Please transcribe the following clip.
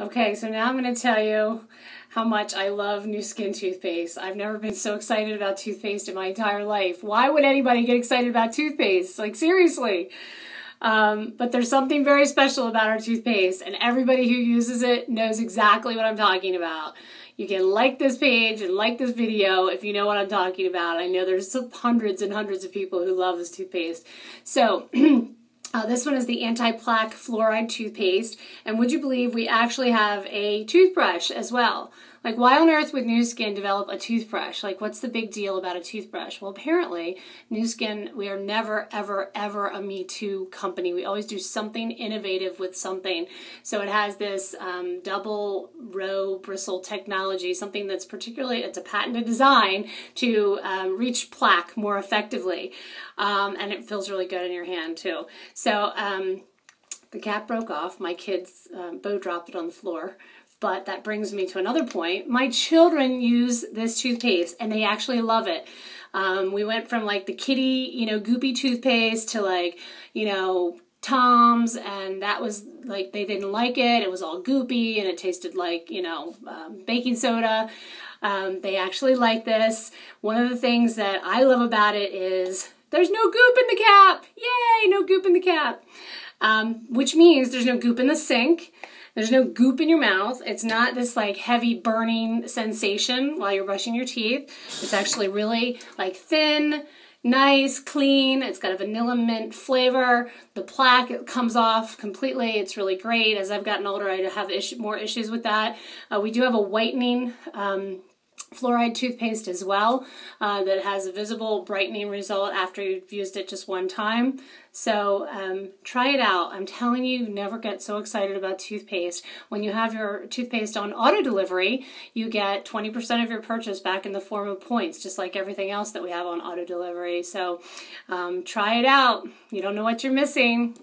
Okay, so now I'm going to tell you how much I love Nu Skin toothpaste. I've never been so excited about toothpaste in my entire life. Why would anybody get excited about toothpaste? Like, seriously. Um, but there's something very special about our toothpaste, and everybody who uses it knows exactly what I'm talking about. You can like this page and like this video if you know what I'm talking about. I know there's hundreds and hundreds of people who love this toothpaste. So, Uh, this one is the anti-plaque fluoride toothpaste. And would you believe we actually have a toothbrush as well? Like, why on earth would Nu Skin develop a toothbrush? Like, what's the big deal about a toothbrush? Well, apparently, Nu Skin, we are never, ever, ever a Me Too company. We always do something innovative with something. So it has this um, double row bristle technology, something that's particularly, it's a patented design to um, reach plaque more effectively. Um, and it feels really good in your hand, too. So, um, the cap broke off. My kids, um, Bo dropped it on the floor. But that brings me to another point. My children use this toothpaste and they actually love it. Um, we went from like the kitty, you know, goopy toothpaste to like, you know, Tom's, and that was like they didn't like it. It was all goopy and it tasted like, you know, um, baking soda. Um, they actually like this. One of the things that I love about it is there's no goop in the cap. Yay, no goop in the cap. Um, which means there's no goop in the sink. There's no goop in your mouth. It's not this like heavy burning sensation while you're brushing your teeth. It's actually really like thin, nice, clean. It's got a vanilla mint flavor. The plaque it comes off completely. It's really great. As I've gotten older, I have issue, more issues with that. Uh, we do have a whitening um, fluoride toothpaste as well uh, that has a visible brightening result after you've used it just one time. So um, try it out. I'm telling you, never get so excited about toothpaste. When you have your toothpaste on auto delivery, you get 20% of your purchase back in the form of points, just like everything else that we have on auto delivery. So um, try it out. You don't know what you're missing.